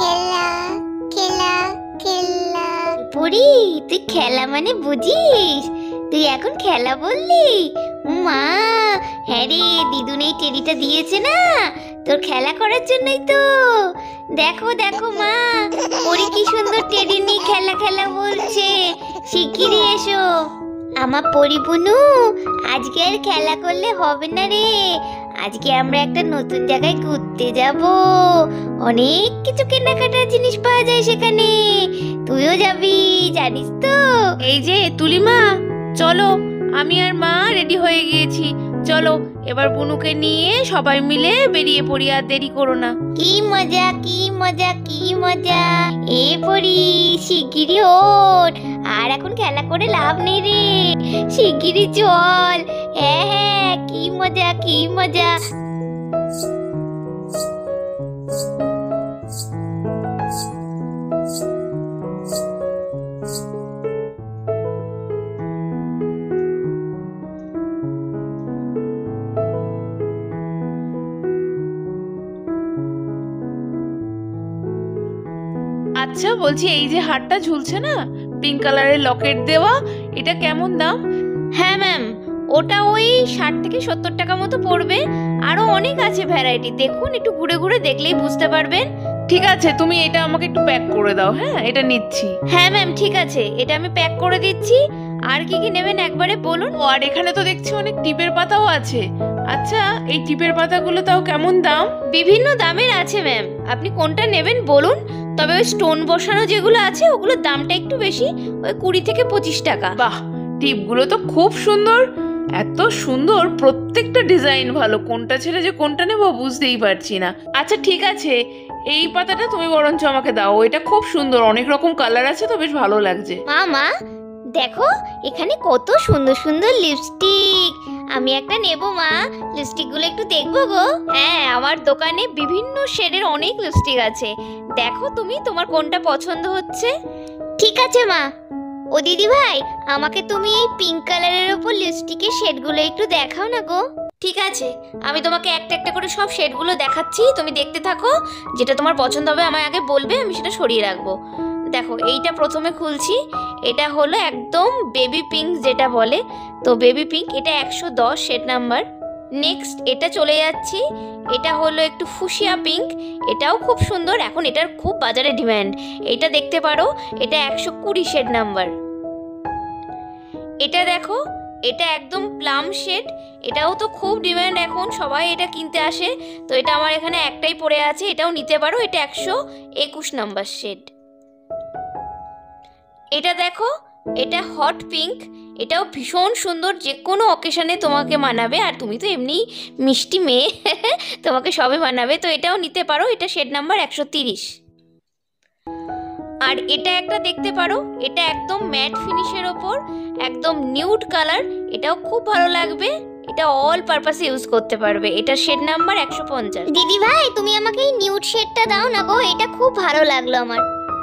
খেলা খেলা খেলা। পুরি তুই খেলা মানে বুঝিস? তুই এখন খেলা বললি? মা হ্যাঁ রে, দিদুন এই টেডিটা দিয়েছে না? তোর খেলা করার জন্যই তো। দেখো দেখো মা পরি কি সুন্দর টেডি নিয়ে খেলা খেলা বলছে। শিগগিরই এসো। আমার পরিপুনু আজকে আর খেলা করলে হবে না রে। আজকে আমরা একটা নতুন জায়গায় ঘুরতে যাব। অনেক কিছু কেনাকাটার জিনিস পাওয়া যায় সেখানে। তুইও যাবি জানিস তো? এই যে তুলিমা চলো আমি আর মা রেডি হয়ে গিয়েছি। চলো এবার বুনুকে নিয়ে সবাই মিলে বেরিয়ে পড়ি আর দেরি করো না। কি মজা কি মজা কি মজা। এ পড়ি শিগগিরই ওঠ। আর এখন খেলা করে লাভ নেই রে। শিগগিরই চল হ্যাঁ হ্যাঁ কি মজা কি মজা। আচ্ছা বলছি এই যে হারটা ঝুলছে না? পিঙ্ক কালারের লকেট দেওয়া এটা কেমন দাম? হ্যাঁ ম্যাম। ওটা ওই ষাট থেকে সত্তর টাকা মতো পড়বে। আরও অনেক আছে ভ্যারাইটি দেখুন একটু ঘুরে ঘুরে দেখলেই বুঝতে পারবেন। ঠিক আছে তুমি এটা আমাকে একটু প্যাক করে দাও হ্যাঁ? এটা নিচ্ছি। হ্যাঁ ম্যাম ঠিক আছে। এটা আমি প্যাক করে দিচ্ছি। আর কি কি নেবেন একবারে বলুন? ও আর এখানে তো দেখছি অনেক টিপের পাতাও আছে। আচ্ছা এই টিপের পাতাগুলো তাও কেমন দাম? বিভিন্ন দামের আছে ম্যাম আপনি কোনটা নেবেন বলুন? তবে ওই স্টোন বসানো যেগুলো আছে ওগুলোর দামটা একটু বেশি। ওই কুড়ি থেকে পঁচিশ টাকা। বাহ! টিপগুলো তো খুব সুন্দর। এত সুন্দর, প্রত্যেকটা ডিজাইন ভালো। কোনটা ছেড়ে যে কোনটা নেব বুঝতেই পারছি না। আচ্ছা ঠিক আছে। এই পাতাটা তুমি বরঞ্চ আমাকে দাও। এটা খুব সুন্দর। অনেক রকম কালার আছে তো, বেশ ভালো লাগছে। মামা দেখো, এখানে কত সুন্দর সুন্দর লিপস্টিক আমি একটা নেব, মা। লিপস্টিকগুলো একটু দেখব গো। হ্যাঁ আমার দোকানে বিভিন্ন শেডের অনেক লিপস্টিক আছে। দেখো তুমি, তোমার কোনটা পছন্দ হচ্ছে? ঠিক আছে, মা। ও দিদি ভাই আমাকে তুমি এই পিঙ্ক কালারের ওপর লিপস্টিকের শেডগুলো একটু দেখাও না গো। ঠিক আছে, আমি তোমাকে একটা একটা করে সব শেডগুলো দেখাচ্ছি, তুমি দেখতে থাকো। যেটা তোমার পছন্দ হবে আমায় আগে বলবে, আমি সেটা সরিয়ে রাখব। দেখো, এইটা প্রথমে খুলছি, এটা হলো একদম বেবি পিঙ্ক যেটা বলে। তো বেবি পিঙ্ক এটা একশো দশ শেড নাম্বার নেক্সট এটা চলে যাচ্ছি। এটা হলো একটু ফুসিয়া পিঙ্ক এটাও খুব সুন্দর। এখন এটার খুব বাজারে ডিম্যান্ড এটা দেখতে পারো, এটা একশো কুড়ি শেড নাম্বার এটা দেখো, এটা একদম প্লাম শেড এটাও তো খুব ডিম্যান্ড এখন, সবাই এটা কিনতে আসে। তো এটা আমার এখানে একটাই পড়ে আছে, এটাও নিতে পারো, এটা একশো একুশ নাম্বার শেড এটা দেখো, এটা হট পিঙ্ক এটাও ভীষণ সুন্দর যে কোনো অকেশনে তোমাকে মানাবে আর তুমি তো এমনি মিষ্টি মেয়ে তোমাকে সবে মানাবে তো এটাও নিতে পারো এটা শেড নাম্বার একশো তিরিশ। আর এটা একটা দেখতে পারো এটা একদম ম্যাট ফিনিশের ওপর একদম নিউড কালার এটাও খুব ভালো লাগবে এটা অল পারপাসে ইউজ করতে পারবে এটা শেড নাম্বার একশো পঞ্চাশ। দিদি ভাই তুমি আমাকে এই নিউড শেডটা দাও না গো এটা খুব ভালো লাগল আমার।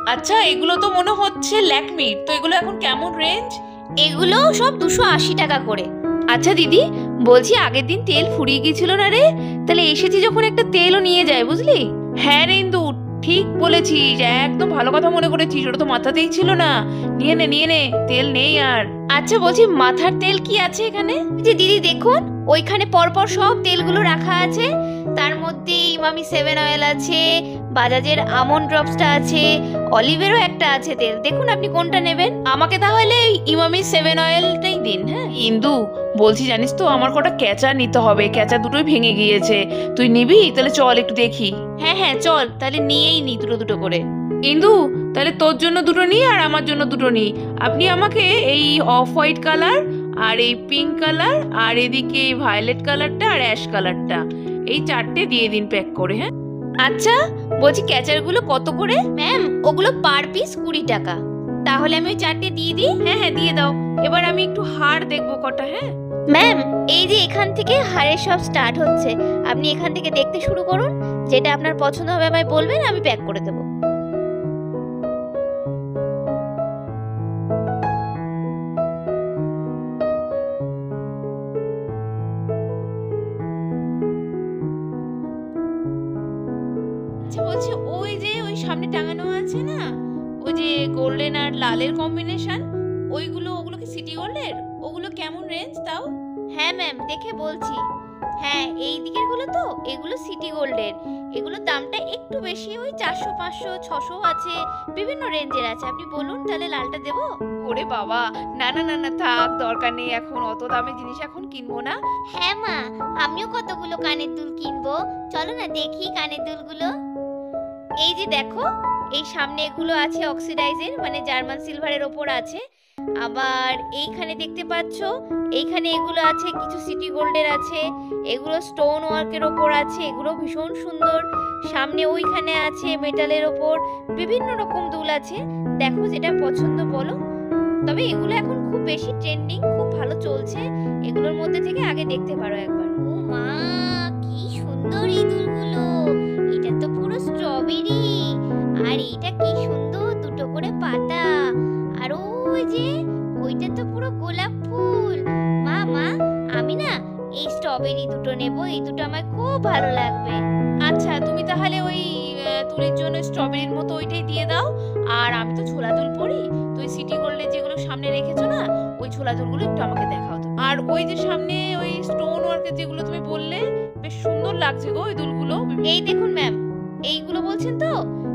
আচ্ছা এগুলো তো মনে হচ্ছে ল্যাকমির তো এগুলো এখন কেমন রেঞ্জ এগুলো সব দুশো আশি টাকা করে। আচ্ছা দিদি বলছি আগের দিন তেল ফুরিয়ে গিয়েছিল না রে? তাহলে এসেছি যখন একটা তেলও নিয়ে যায় বুঝলি? হ্যাঁ রে ইন্দু ঠিক বলেছিস। একদম ভালো কথা মনে করেছিস ওটা তো মাথাতেই ছিল না। নিয়ে নে নিয়ে নে তেল নেই আর। আচ্ছা বলছি মাথার তেল কি আছে এখানে? যে দিদি দেখুন ওইখানে পরপর সব তেলগুলো রাখা আছে। তার মধ্যে ইমামি সেভেন অয়েল আছে বাজাজের আমন্ড ড্রপসটা আছে অলিভেরও একটা আছে তেল। দেখুন আপনি কোনটা নেবেন। আমাকে তাহলে এই ইমামি সেভেন অয়েলটাই দিন হ্যাঁ? ইন্দু বলছি জানিস তো আমার কটা ক্যাচা নিতে হবে। ক্যাচা দুটোই ভেঙে গিয়েছে। তুই নিবি? তাহলে চল একটু দেখি। হ্যাঁ হ্যাঁ চল। তাহলে নিয়েই নি দুটো দুটো করে। ইন্দু তাহলে তোর জন্য দুটো নি আর আমার জন্য দুটো নি। আপনি আমাকে এই অফ হোয়াইট কালার আর এই পিঙ্ক কালার আর এদিকে এই ভায়োলেট কালারটা আর অ্যাশ কালারটা এই চারটে দিয়ে দিন প্যাক করে হ্যাঁ? আচ্ছা বলছি ক্যাচারগুলো কত করে? ম্যাম ওগুলো পার পিস কুড়ি টাকা। তাহলে আমি ওই চারটে দিয়ে দিই? হ্যাঁ হ্যাঁ দিয়ে দাও। এবার আমি একটু হাড় দেখব কটা হ্যাঁ? ম্যাম এই যে এখান থেকে হাড়ের সব স্টার্ট হচ্ছে আপনি এখান থেকে দেখতে শুরু করুন। যেটা আপনার পছন্দ হবে আমায় বলবেন আমি প্যাক করে দেবো। লালের কম্বিনেশন ওইগুলো ওগুলো কি সিটি গোল্ডের ওগুলো কেমন রেঞ্জ তাও? হ্যাঁ ম্যাম দেখে বলছি। হ্যাঁ এই দিকেরগুলো তো এগুলো সিটি গোল্ডের এগুলোর দামটা একটু বেশি ওই চারশো পাঁচশো ছশো আছে। বিভিন্ন রেঞ্জের আছে। আপনি বলুন তাহলে লালটা দেবো? ওরে বাবা! না না না না থাক দরকার নেই এখন। অত দামে জিনিস এখন কিনবো না। হ্যাঁ মা আমিও কতগুলো কানের দুল কিনবো? চলো না দেখি কানের দুলগুলো। এই যে দেখো এই সামনে এগুলো আছে অক্সিডাইজের মানে জার্মান সিলভারের ওপর আছে। আবার এইখানে দেখতে পাচ্ছ, এইখানে এগুলো আছে, কিছু সিটি গোল্ডের আছে, এগুলো স্টোন ওয়ার্কের ওপর আছে, এগুলো ভীষণ সুন্দর। সামনে ওইখানে আছে মেটালের ওপর, বিভিন্ন রকম দুল আছে। দেখো যেটা পছন্দ বলো। তবে এগুলো এখন খুব বেশি ট্রেন্ডিং, খুব ভালো চলছে। এগুলোর মধ্যে থেকে আগে দেখতে পারো একবার। স্ট্রবেরি দুটো নেব, এই দুটো আমার খুব ভালো লাগবে। আচ্ছা তুমি তাহলে ওই তুলির জন্য স্ট্রবেরির মতো ওইটাই দিয়ে দাও। আর আমি তো ছোলা দুল পরি, তো ওই সিটি গোল্ডের যেগুলো সামনে রেখেছো না, ওই ছোলা দুলগুলো একটু আমাকে দেখাও তো। আর ওই যে সামনে ওই স্টোন ওয়ার্কের যেগুলো তুমি বললে, বেশ সুন্দর লাগছে গো ওই দুলগুলো। এই দেখুন ম্যাম এইগুলো বলছেন তো?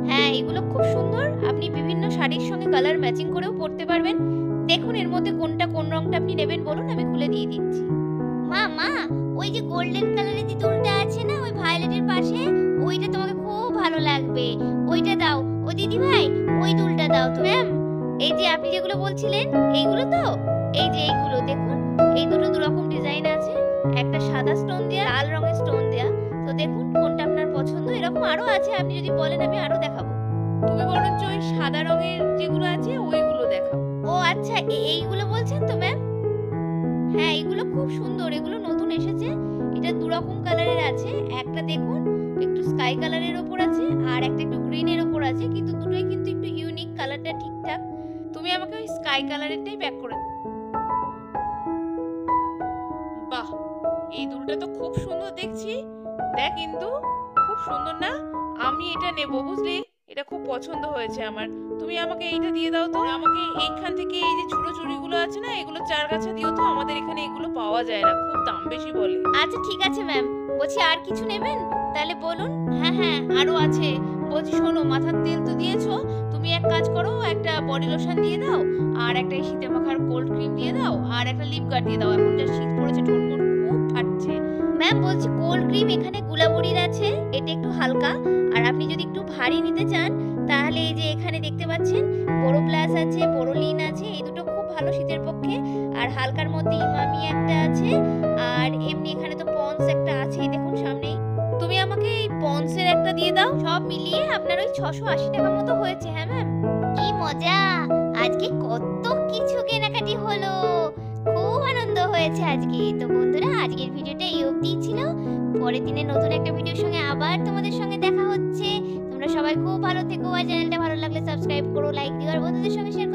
হ্যাঁ এগুলো খুব সুন্দর। আপনি বিভিন্ন শাড়ির সঙ্গে কালার ম্যাচিং করেও পরতে পারবেন। দেখুন এর মধ্যে কোনটা কোন রংটা আপনি নেবেন, বলুন, আমি খুলে দিয়ে দিচ্ছি। মা মা ওই যে গোল্ডেন কালারের যে দুলটা আছে না ওই ভায়োলেটের পাশে ওইটা তোমাকে খুব ভালো লাগবে। ওইটা দাও। ও দিদি ভাই ওই দুলটা দাও তো ম্যাম। এই যে আপনি যেগুলো বলছিলেন এইগুলো তো? এই যে এইগুলো দেখুন। এই দুটো দু রকম ডিজাইন আছে। একটা সাদা স্টোন দেয়া লাল রঙের স্টোন দেয়া। তো দেখুন কোনটা আপনার পছন্দ? এরকম আরও আছে আপনি যদি বলেন আমি আরও দেখাবো। তুমি বরঞ্চ ওই সাদা রঙের যেগুলো আছে ওইগুলো দেখাও। ও আচ্ছা এইগুলো বলছেন তো ম্যাম? হ্যাঁ এগুলো খুব সুন্দর। এগুলো নতুন এসেছে, এটা দু রকম কালারের আছে। একটা দেখুন, একটু স্কাই কালারের ওপর আছে, আর একটা একটু গ্রিনের ওপর আছে, কিন্তু দুটোই কিন্তু একটু ইউনিক কালারটা ঠিকঠাক। তুমি আমাকে ওই স্কাই কালারেরটাই প্যাক করে। বাহ! এই দুলটা তো খুব সুন্দর দেখছি। দেখ কিন্তু খুব সুন্দর না? আমি এটা নেব, বুঝলি? এটা খুব পছন্দ হয়েছে আমার। তুমি আমাকে এইটা দিয়ে দাও তো। আমাকে এইখান থেকে এই যে ছোট চুড়িগুলো আছে না, এগুলো চার গাছা দিও তো, আমাদের এখানে এগুলো পাওয়া যায় না, খুব দাম বেশি বলে। আচ্ছা ঠিক আছে ম্যাম বলছি আর কিছু নেবেন? তাহলে বলুন। হ্যাঁ হ্যাঁ আরও আছে। বলছি, শোনো, মাথার তেল তো দিয়েছ। তুমি এক কাজ করো, একটা বডি লোশন দিয়ে দাও, আর একটা শীতে মাখার কোল্ড ক্রিম দিয়ে দাও, আর একটা লিপ গার্ড দিয়ে দাও। এখন যা শীত পড়েছে, ঠোঁট খুব ফাটছে। ম্যাম বলছি কোল্ড ক্রিম এখানে গুলাবড়ির আছে, এটা একটু হালকা। আর আপনি যদি ভারী নিতে চান, তাহলে এই যে এখানে দেখতে পাচ্ছেন বড় প্লাস আছে বড়লিন আছে, এই দুটো খুব ভালো শীতের পক্ষে। আর হালকার মধ্যে ইমামি একটা আছে, আর এমনি এখানে তো পন্স একটা আছেই, দেখুন সামনেই। তুমি আমাকে এই পন্সের একটা দিয়ে দাও, সব মিলিয়ে আপনার ওই ছশো আশি টাকা মতো হয়েছে হ্যাঁ ম্যাম? কি মজা! আজকে কত কিছু কেনাকাটি হলো। খুব আনন্দ হয়েছে আজকে। তো বন্ধুরা, আজকের ভিডিওটা এই অবধি ছিল। পরের দিনে নতুন একটা ভিডিওর সঙ্গে আবার তোমাদের সঙ্গে দেখা হচ্ছে। তোমরা সবাই খুব ভালো থেকো। আর চ্যানেলটা ভালো লাগলে সাবস্ক্রাইব করো লাইক দিও। আর বন্ধুদের সঙ্গে শেয়ার